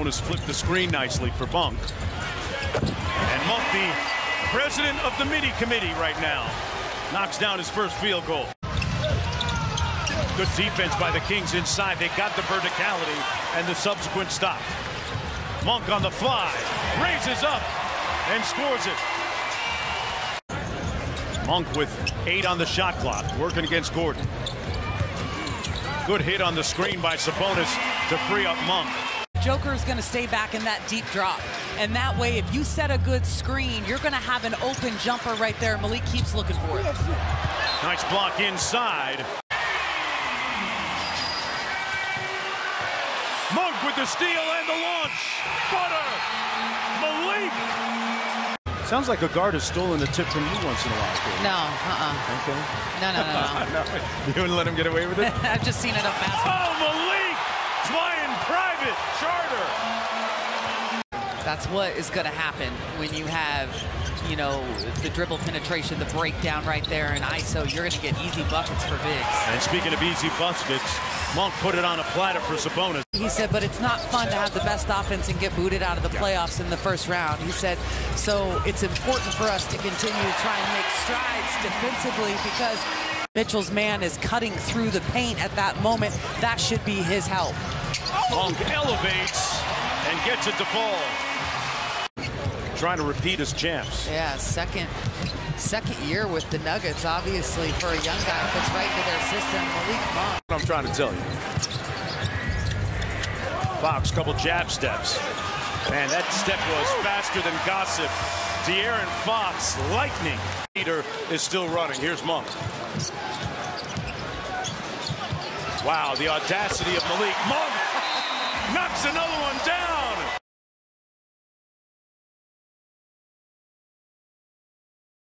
Sabonis flipped the screen nicely for Monk. And Monk, the president of the MIDI committee right now, knocks down his first field goal. Good defense by the Kings inside. They got the verticality and the subsequent stop. Monk on the fly, raises up and scores it. Monk with eight on the shot clock, working against Gordon. Good hit on the screen by Sabonis to free up Monk. Joker is going to stay back in that deep drop. And that way, if you set a good screen, you're going to have an open jumper right there. Malik keeps looking for it. Nice block inside. Monk with the steal and the launch. Butter. Malik. Sounds like a guard has stolen a tip from you once in a while. No, uh-uh. Okay. No, no, no, no. no. You wouldn't let him get away with it? I've just seen it up basketball. Oh, Malik! That's what is going to happen when you have, you know, the dribble penetration, the breakdown right there in ISO. You're going to get easy buckets for bigs. And speaking of easy buckets, Monk put it on a platter for Sabonis. He said, but it's not fun to have the best offense and get booted out of the playoffs in the first round. He said, so it's important for us to continue to try and make strides defensively because Mitchell's man is cutting through the paint at that moment. That should be his help. Monk elevates gets it to fall. Trying to repeat his champs. Yeah, second second year with the Nuggets, obviously, for a young guy fits right into their system. Malik Monk. What I'm trying to tell you. Fox, couple jab steps. Man, that step was faster than gossip. De'Aaron Fox, lightning. Peter is still running. Here's Monk. Wow, the audacity of Malik. Monk